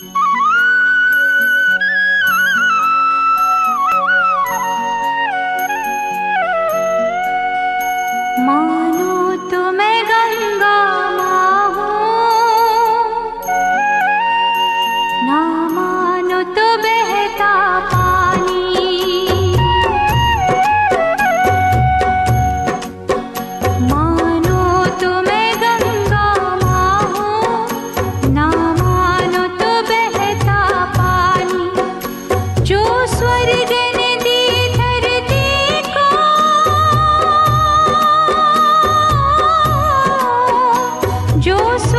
you Dios.